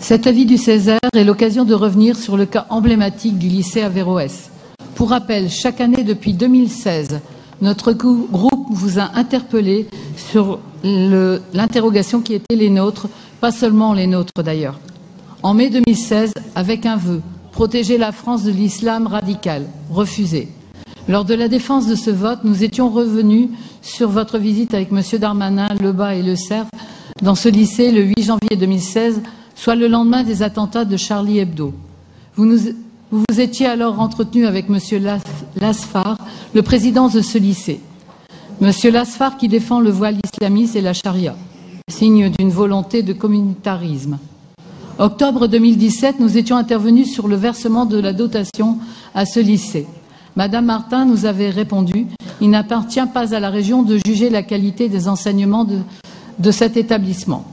Cet avis du Césaire est l'occasion de revenir sur le cas emblématique du lycée Averroès. Pour rappel, chaque année depuis 2016, notre groupe vous a interpellé sur l'interrogation qui était les nôtres, pas seulement les nôtres d'ailleurs. En mai 2016, avec un vœu, protéger la France de l'islam radical, refusé. Lors de la défense de ce vote, nous étions revenus sur votre visite avec M. Darmanin, Lebas et Le Cerf dans ce lycée le 8 janvier 2016, soit le lendemain des attentats de Charlie Hebdo. Vous, vous, étiez alors entretenu avec M. Lasfar, le président de ce lycée. M. Lasfar qui défend le voile islamiste et la charia, signe d'une volonté de communautarisme. Octobre 2017, nous étions intervenus sur le versement de la dotation à ce lycée. Madame Martin nous avait répondu Il n'appartient pas à la région de juger la qualité des enseignements de, de cet établissement.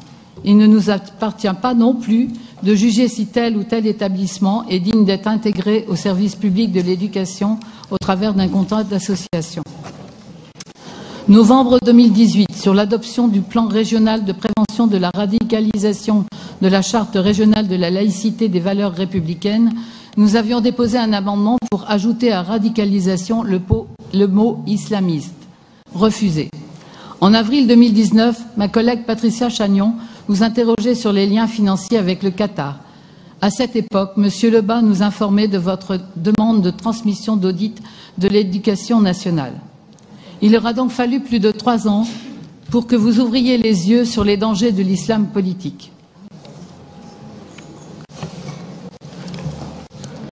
Il ne nous appartient pas non plus de juger si tel ou tel établissement est digne d'être intégré au service public de l'éducation au travers d'un contrat d'association. Novembre 2018, sur l'adoption du plan régional de prévention de la radicalisation de la charte régionale de la laïcité des valeurs républicaines, nous avions déposé un amendement pour ajouter à radicalisation le, mot islamiste. Refusé. En avril 2019, ma collègue Patricia Chagnon vous interrogeait sur les liens financiers avec le Qatar. À cette époque, M. Lebas nous informait de votre demande de transmission d'audit de l'éducation nationale. Il aura donc fallu plus de trois ans pour que vous ouvriez les yeux sur les dangers de l'islam politique.